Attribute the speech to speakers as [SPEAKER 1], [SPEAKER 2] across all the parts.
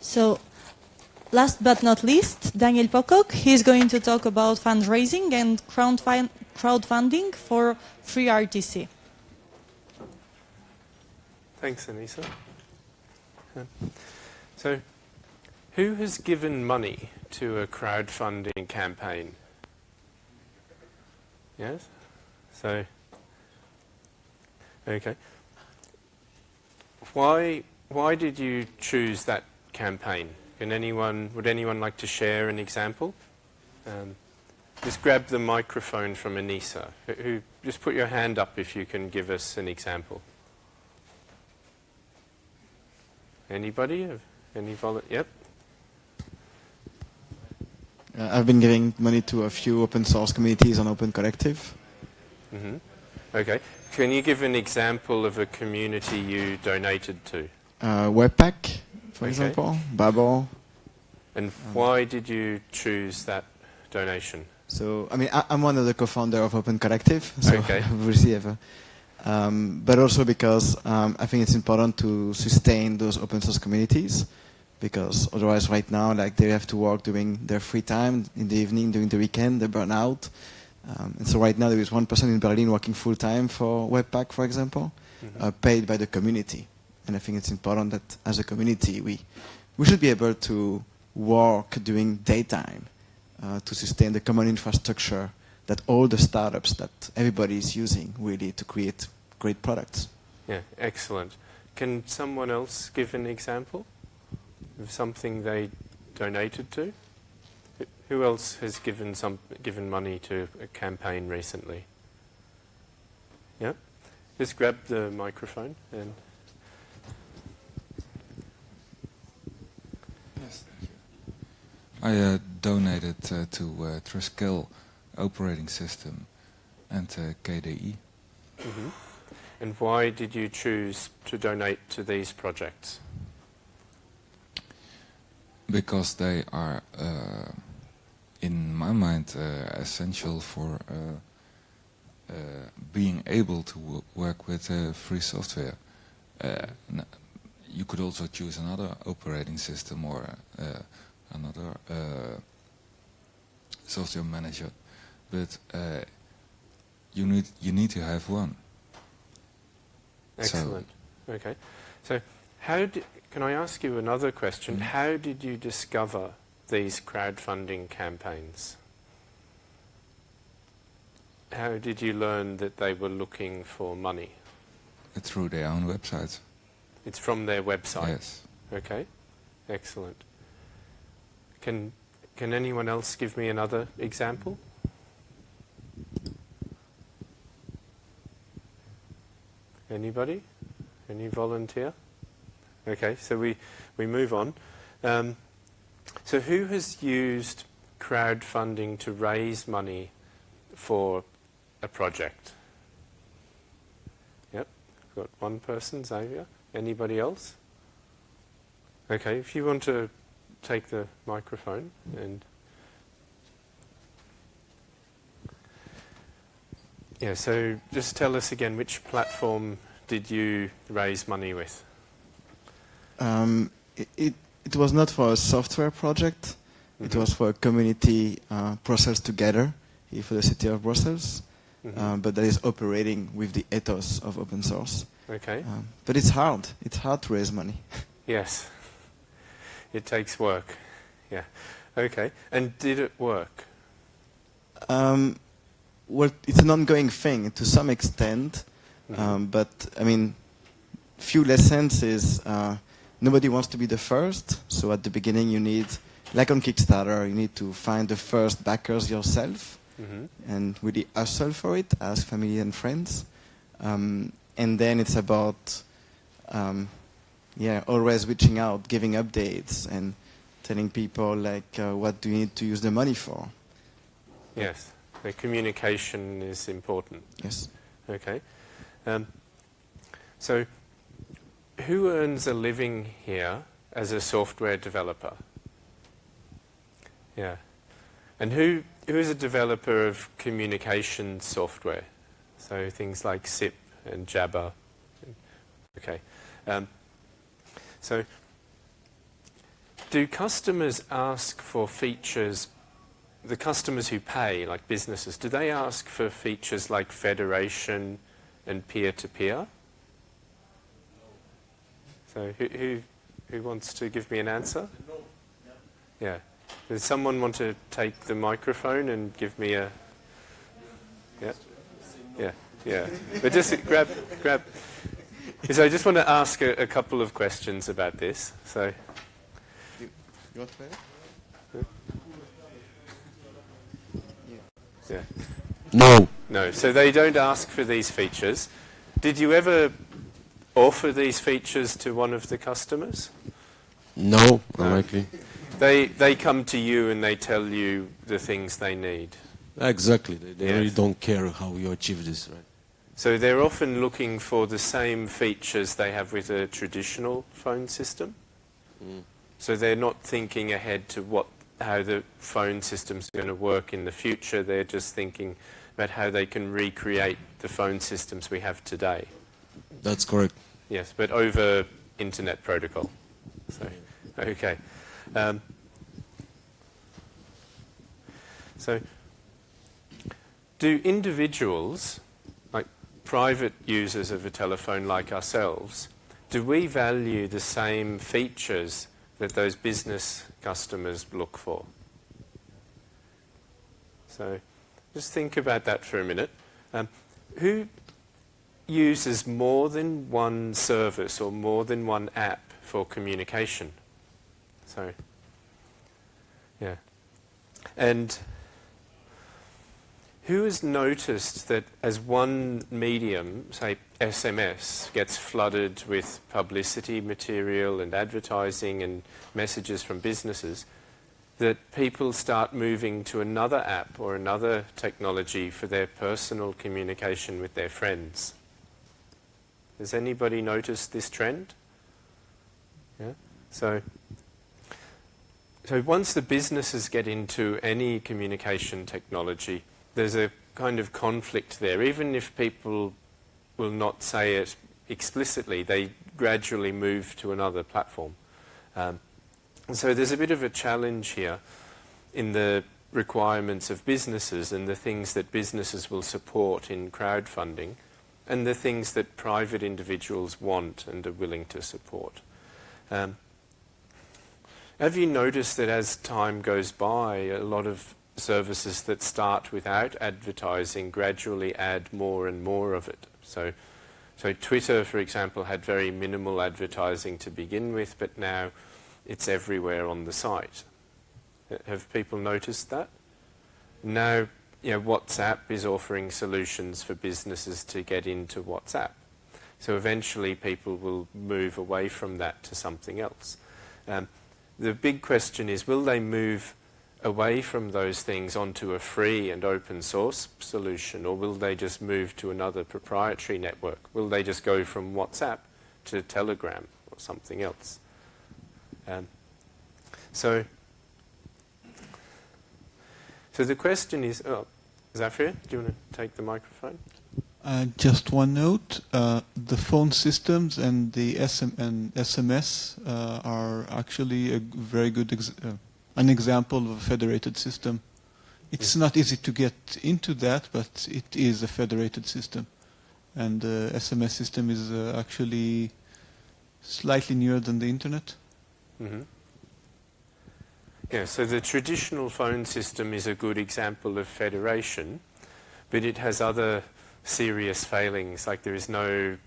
[SPEAKER 1] So, last but not least, Daniel Pocock. He's going to talk about fundraising and crowdfunding for Free RTC.
[SPEAKER 2] Thanks, Anissa. So, who has given money to a crowdfunding campaign? Yes? So, okay. Why, why did you choose that campaign? Can anyone, would anyone like to share an example? Um, just grab the microphone from Anissa. Who, who, just put your hand up if you can give us an example. Anybody? Any? Yep.
[SPEAKER 3] Uh, I've been giving money to a few open source communities on Open Collective.
[SPEAKER 2] Mm -hmm. Okay. Can you give an example of a community you donated to?
[SPEAKER 3] Uh, Webpack, for okay. example, Babel.
[SPEAKER 2] And why did you choose that donation?
[SPEAKER 3] So, I mean, I, am one of the co-founder of Open Collective, so
[SPEAKER 2] okay.
[SPEAKER 3] we'll um, but also because um, I think it's important to sustain those open source communities because otherwise right now like they have to work during their free time in the evening during the weekend they burn out um, and so right now there is one person in Berlin working full time for Webpack for example mm -hmm. uh, paid by the community and I think it's important that as a community we we should be able to work during daytime uh, to sustain the common infrastructure that all the startups that everybody is using really to create great products.
[SPEAKER 2] Yeah, excellent. Can someone else give an example? of something they donated to? Who else has given some given money to a campaign recently? Yeah, just grab the microphone and.
[SPEAKER 4] I uh, donated uh, to uh, Trisquel operating system and uh, KDE.
[SPEAKER 2] Mm -hmm. And why did you choose to donate to these projects?
[SPEAKER 4] because they are, uh, in my mind, uh, essential for uh, being able to work with free software. you could also choose another operating system or another software manager, but you need you need to have one.
[SPEAKER 2] Excellent. So okay. So how do, can I ask you another question? Mm. How did you discover these crowdfunding campaigns? How did you learn that they were looking for money?
[SPEAKER 4] Through their own websites.
[SPEAKER 2] It's from their website?
[SPEAKER 4] Yes.
[SPEAKER 2] Okay, excellent. Can, can anyone else give me another example? Anybody? Any volunteer? Okay, so we, we move on. Um, so who has used crowdfunding to raise money for a project? Yep, got one person, Xavier. Anybody else? Okay, if you want to take the microphone and yeah, so just tell us again which platform did you raise money with?
[SPEAKER 3] Um, it, it, it, was not for a software project. Mm -hmm. It mm-hmm. was for a community uh, process together here for the city of Brussels. Mm -hmm. but that is operating with the ethos of open source.
[SPEAKER 2] Okay. Um,
[SPEAKER 3] but it's hard. It's hard to raise money.
[SPEAKER 2] yes. It takes work. Yeah. Okay. And did it work?
[SPEAKER 3] Um, well, it's an ongoing thing to some extent. Mm um, but I mean, few lessons is uh, nobody wants to be the first. So at the beginning, you need, like on Kickstarter, you need to find the first backers yourself mm -hmm. and really hustle for it, ask family and friends. Um, and then it's about, um, yeah, always reaching out, giving updates, and telling people like uh, what do you need to use the money for.
[SPEAKER 2] Yes, the communication is important.
[SPEAKER 3] Yes.
[SPEAKER 2] Okay. Um, so who earns a living here as a software developer? Yeah. And who, who is a developer of communication software? So things like SIP and Jabber. Okay. Um, so do customers ask for features, the customers who pay, like businesses, do they ask for features like federation and peer-to-peer? So who, who, who wants to give me an answer? Yeah. Does someone want to take the microphone and give me a... Yeah? Yeah, yeah. But just grab, grab... So I just want to ask a, a couple of questions about this. So...
[SPEAKER 3] You want to play?
[SPEAKER 2] Yeah.
[SPEAKER 5] No.
[SPEAKER 2] No, so they don't ask for these features. Did you ever offer these features to one of the customers?
[SPEAKER 5] No,
[SPEAKER 2] No.
[SPEAKER 5] unlikely.
[SPEAKER 2] They, they come to you and they tell you the things they need.
[SPEAKER 5] Exactly. They, they
[SPEAKER 2] Yes.
[SPEAKER 5] really don't care how you achieve this, right?
[SPEAKER 2] So they're often looking for the same features they have with a traditional phone system.
[SPEAKER 5] Mm.
[SPEAKER 2] So they're not thinking ahead to what how the phone system's going to work in the future. They're just thinking about how they can recreate the phone systems we have today.
[SPEAKER 5] That's correct.
[SPEAKER 2] Yes, but over internet protocol. So, okay. Um, so, do individuals, private users of a telephone like ourselves, do we value the same features that those business customers look for? So, just think about that for a minute. Um, who uses more than one service or more than one app for communication. So, yeah. And who has noticed that as one medium, say SMS, gets flooded with publicity material and advertising and messages from businesses, that people start moving to another app or another technology for their personal communication with their friends? Has anybody noticed this trend? Yeah. So, so once the businesses get into any communication technology, there's a kind of conflict there. Even if people will not say it explicitly, they gradually move to another platform. Um, so there's a bit of a challenge here in the requirements of businesses and the things that businesses will support in crowdfunding and the things that private individuals want and are willing to support. Um, have you noticed that as time goes by, a lot of services that start without advertising gradually add more and more of it? So, so Twitter, for example, had very minimal advertising to begin with, but now it's everywhere on the site. Have people noticed that? Now you know, WhatsApp is offering solutions for businesses to get into WhatsApp. So eventually people will move away from that to something else. Um, the big question is, will they move away from those things onto a free and open source solution, or will they just move to another proprietary network? Will they just go from WhatsApp to Telegram or something else? Um, so, so the question is, oh, Zafir, do you want to take the microphone?
[SPEAKER 6] Uh, just one note: uh, the phone systems and the SM and SMS uh, are actually a very good uh, an example of a federated system. It's not easy to get into that, but it is a federated system, and the SMS system is uh, actually slightly newer than the internet.
[SPEAKER 2] hmm Yeah, so the traditional phone system is a good example of federation, but it has other serious failings, like there is no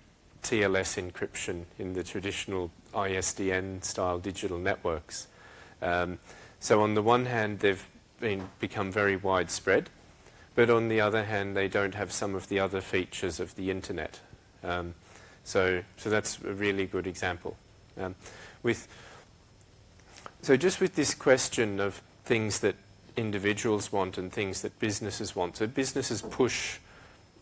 [SPEAKER 2] TLS encryption in the traditional ISDN style digital networks. Um, so on the one hand, they've been, become very widespread, but on the other hand, they don't have some of the other features of the internet. Um, so, so that's a really good example. Um, with so just with this question of things that individuals want and things that businesses want, so businesses push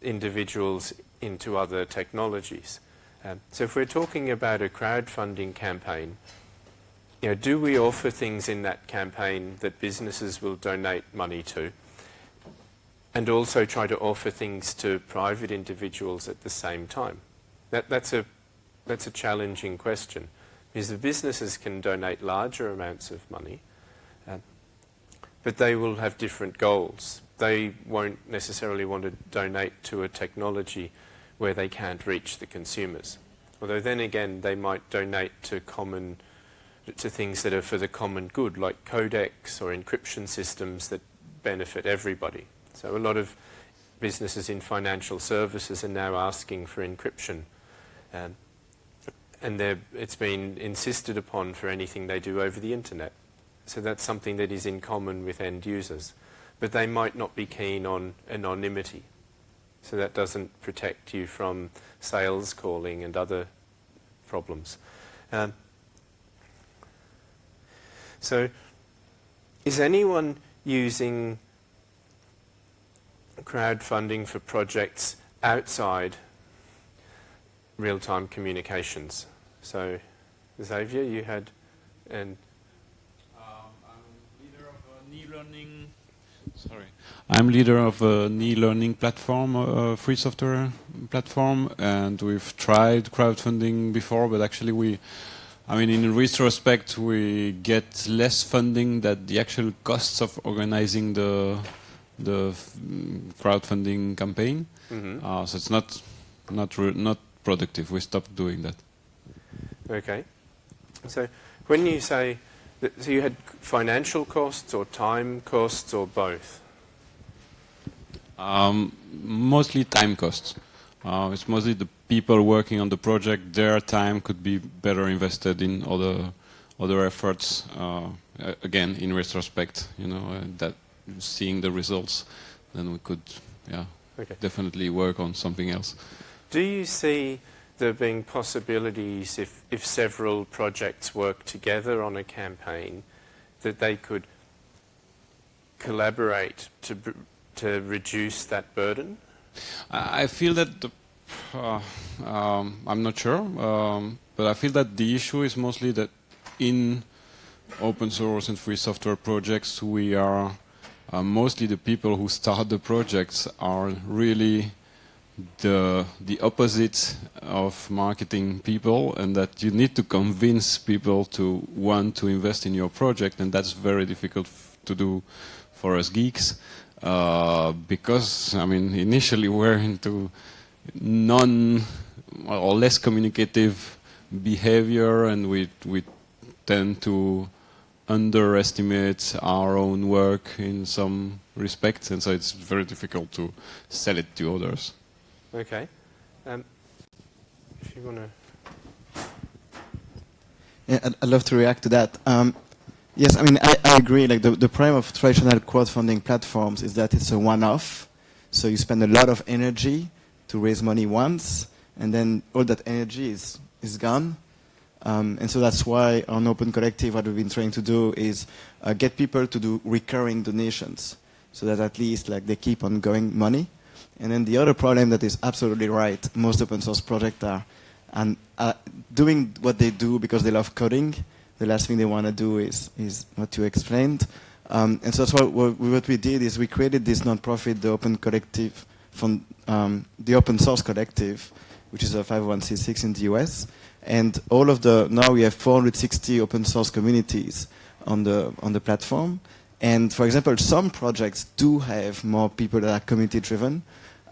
[SPEAKER 2] individuals into other technologies. Um, so if we're talking about a crowdfunding campaign, you know, do we offer things in that campaign that businesses will donate money to? And also try to offer things to private individuals at the same time? That, that's, a, that's a challenging question Because the businesses can donate larger amounts of money, um, but they will have different goals. They won't necessarily want to donate to a technology where they can't reach the consumers. Although then again, they might donate to common to things that are for the common good, like codecs or encryption systems that benefit everybody. So a lot of businesses in financial services are now asking for encryption. Um, and it's been insisted upon for anything they do over the internet. So that's something that is in common with end users. But they might not be keen on anonymity. So that doesn't protect you from sales calling and other problems. Um, so, is anyone using crowdfunding for projects outside real-time communications? So, Xavier, you had,
[SPEAKER 7] Um, I'm leader of e-learning. Sorry, I'm leader of an e-learning platform, a free software platform, and we've tried crowdfunding before, but actually we, I mean, in retrospect, we get less funding than the actual costs of organizing the the mm, crowdfunding campaign.
[SPEAKER 2] mhm.
[SPEAKER 7] Uh, so it's not not not productive. We stopped doing that.
[SPEAKER 2] Okay. So when you say that, so you had financial costs or time costs or both?
[SPEAKER 7] Um, mostly time costs. Uh, it's mostly the people working on the project. Their time could be better invested in other other efforts. Uh, again, in retrospect, you know uh, that seeing the results, then we could, yeah,
[SPEAKER 2] Okay.
[SPEAKER 7] definitely work on something else.
[SPEAKER 2] Do you see there being possibilities if, if several projects work together on a campaign that they could collaborate to, br- to reduce that burden?
[SPEAKER 7] I feel that the, uh, um, I'm not sure, um, but I feel that the issue is mostly that in open source and free software projects, we are uh, mostly the people who start the projects are really the the opposite of marketing people, and that you need to convince people to want to invest in your project, and that's very difficult to do for us geeks uh, because I mean initially we're into non or less communicative behavior, and we we tend to underestimate our own work in some respects, and so it's very difficult to sell it to others.
[SPEAKER 2] Okay. Um, if you want to.
[SPEAKER 3] Yeah, I'd, I'd love to react to that. Um, yes, I mean, I, I agree. Like the, the problem of traditional crowdfunding platforms is that it's a one-off. So you spend a lot of energy to raise money once, and then all that energy is is gone. Um, and so that's why on Open Collective, what we've been trying to do is uh, get people to do recurring donations, so that at least like they keep on going money. And then the other problem that is absolutely right, most open source projects are and uh, doing what they do because they love coding. The last thing they want to do is is what you explained. Um, and so that's what, what we, did is we created this nonprofit, the Open Collective, from um, the Open Source Collective, which is a 501c6 in the US. And all of the now we have 460 open source communities on the on the platform. And for example, some projects do have more people that are community driven.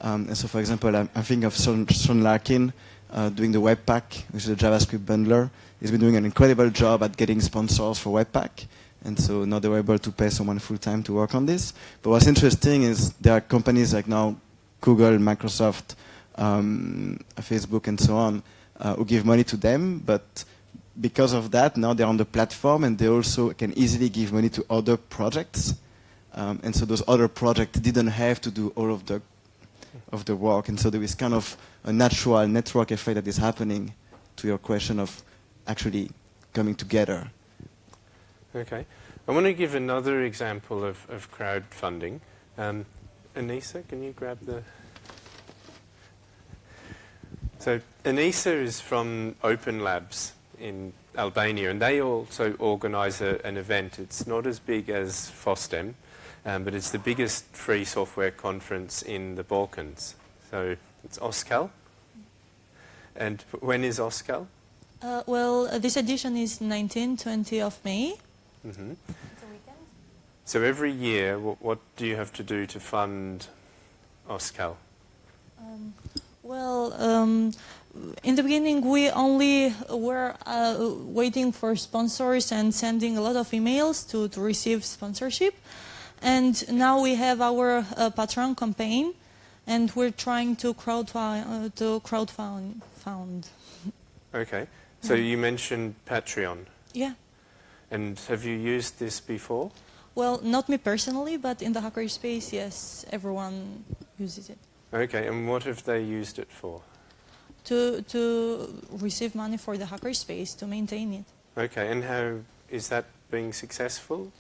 [SPEAKER 3] Um, and so, for example, I, I think of Sean, Sean Larkin uh, doing the Webpack, which is a JavaScript bundler. He's been doing an incredible job at getting sponsors for Webpack. And so now they were able to pay someone full time to work on this. But what's interesting is there are companies like now Google, Microsoft, um, Facebook, and so on uh, who give money to them. But because of that, now they're on the platform and they also can easily give money to other projects. Um, and so those other projects didn't have to do all of the of the work. And so there is kind of a natural network effect that is happening to your question of actually coming together.
[SPEAKER 2] Okay. I want to give another example of, of crowdfunding. Um, Anissa, can you grab the. So, Anissa is from Open Labs in Albania, and they also organize a, an event. It's not as big as FOSDEM, um, but it's the biggest free software conference in the Balkans. So, it's OSCAL. And when is OSCAL?
[SPEAKER 1] Uh, well, uh, this edition is 19, 20 of May.
[SPEAKER 2] hmm So every year, what, what do you have to do to fund OSCAL?
[SPEAKER 1] Um, well, um, in the beginning, we only were uh, waiting for sponsors and sending a lot of emails to, to receive sponsorship. And now we have our uh, Patreon campaign, and we're trying to crowdfund. Uh, to crowdfund. Found.
[SPEAKER 2] Okay. So you mentioned Patreon.
[SPEAKER 1] Yeah.
[SPEAKER 2] And have you used this before?
[SPEAKER 1] Well, not me personally, but in the hacker space, yes, everyone uses it.
[SPEAKER 2] Okay, and what have they used it for?
[SPEAKER 1] To, to receive money for the hackerspace, to maintain it.
[SPEAKER 2] Okay, and how is that being successful?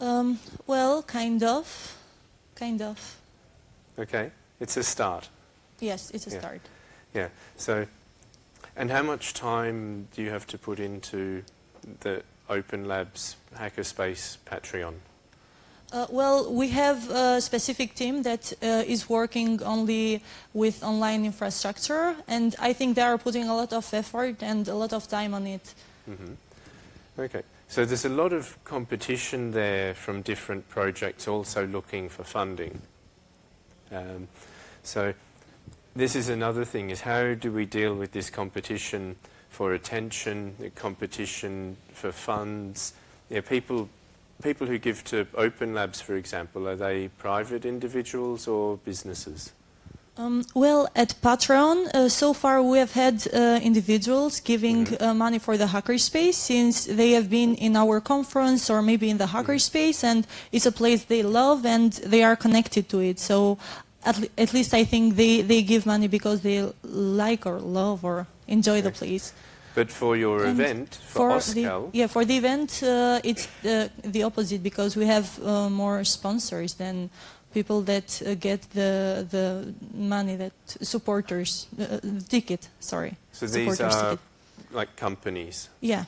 [SPEAKER 1] Um, well, kind of. Kind of.
[SPEAKER 2] Okay, it's a start.
[SPEAKER 1] Yes, it's a
[SPEAKER 2] Yeah.
[SPEAKER 1] start.
[SPEAKER 2] Yeah. So, and how much time do you have to put into the Open Labs Hackerspace Patreon?
[SPEAKER 1] Uh, well, we have a specific team that uh, is working only with online infrastructure, and I think they are putting a lot of effort and a lot of time on it.
[SPEAKER 2] hmm Okay. So there's a lot of competition there from different projects also looking for funding. Um, so this is another thing, is how do we deal with this competition for attention, the competition for funds? Yeah, people, people who give to Open Labs, for example, are they private individuals or businesses?
[SPEAKER 1] Um, well, at Patreon, uh, so far we have had uh, individuals giving uh, money for the hackerspace since they have been in our conference or maybe in the hackerspace, and it's a place they love and they are connected to it. So, at, le- at least I think they, they give money because they like or love or enjoy the place.
[SPEAKER 2] But for your
[SPEAKER 1] And
[SPEAKER 2] event, for,
[SPEAKER 1] the, yeah, for the event, uh, it's the, the opposite because we have uh, more sponsors than people that uh, get the the money that supporters uh, the ticket. Sorry,
[SPEAKER 2] so these
[SPEAKER 1] supporters
[SPEAKER 2] are
[SPEAKER 1] ticket.
[SPEAKER 2] like companies.
[SPEAKER 1] Yeah,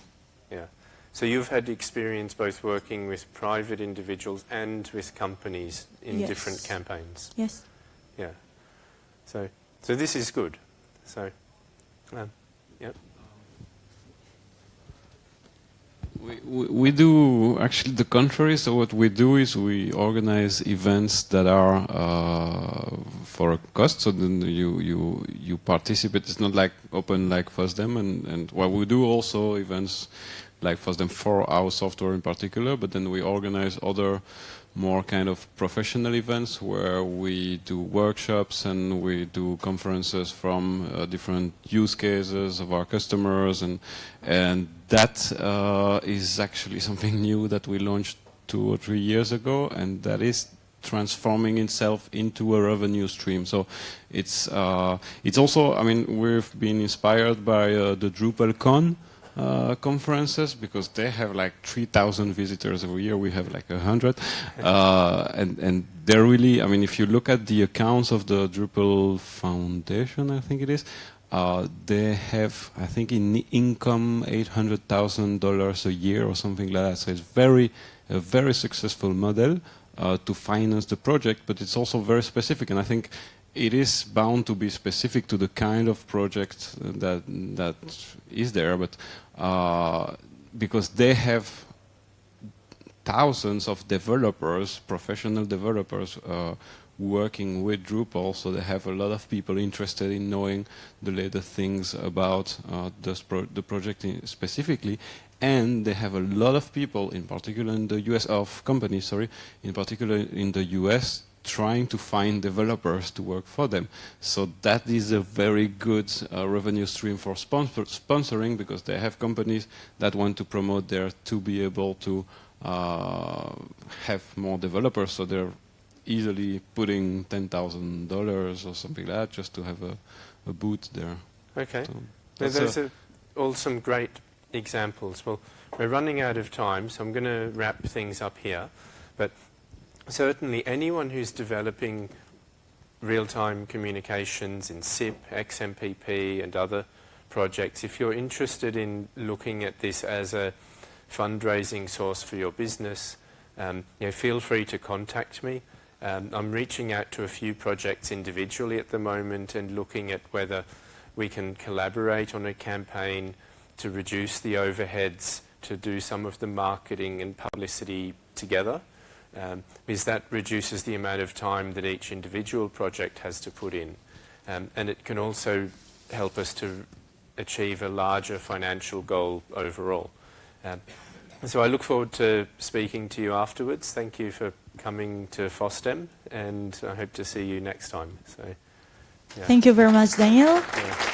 [SPEAKER 2] Yeah. So you've had experience both working with private individuals and with companies in
[SPEAKER 1] Yes.
[SPEAKER 2] different campaigns.
[SPEAKER 1] yes.
[SPEAKER 2] Yeah. So, so this is good. So, um.
[SPEAKER 7] We, we, we do actually the contrary. So what we do is we organize events that are uh, for a cost. So then you you you participate. It's not like open like FOSDEM and and well we do also events like FOSDEM for our software in particular. But then we organize other more kind of professional events where we do workshops and we do conferences from uh, different use cases of our customers. And and that uh, is actually something new that we launched two or three years ago and that is transforming itself into a revenue stream. So it's uh, it's also I mean we've been inspired by uh, the DrupalCon uh, conferences because they have like 3,000 visitors every year. We have like 100. Uh, and, and they're really, I mean, if you look at the accounts of the Drupal Foundation, I think it is, uh, they have, I think, in income $800,000 a year or something like that. So it's very, a very successful model uh, to finance the project, but it's also very specific. And I think it is bound to be specific to the kind of project that that is there, but uh, because they have thousands of developers, professional developers, uh, working with Drupal, so they have a lot of people interested in knowing the latest things about uh, pro the project specifically, and they have a lot of people, in particular in the US, of companies, sorry, in particular in the US, trying to find developers to work for them. So that is a very good uh, revenue stream for sponsor sponsoring because they have companies that want to promote their to be able to uh, have more developers. So they're easily putting ten thousand dollars or something like that just to have a, a booth there.
[SPEAKER 2] Okay.
[SPEAKER 7] So
[SPEAKER 2] those are all some great examples. Well, we're running out of time, so I'm going to wrap things up here. But certainly, anyone who's developing real-time communications in SIP, XMPP, and other projects, if you're interested in looking at this as a fundraising source for your business, um, you know, feel free to contact me. Um, I'm reaching out to a few projects individually at the moment and looking at whether we can collaborate on a campaign to reduce the overheads, to do some of the marketing and publicity together, um, because that reduces the amount of time that each individual project has to put in. Um, and it can also help us to achieve a larger financial goal overall. Um, so I look forward to speaking to you afterwards. Thank you for coming to FOSDEM, and I hope to see you next time. So, yeah.
[SPEAKER 1] Thank you very much, Daniel.
[SPEAKER 2] Yeah.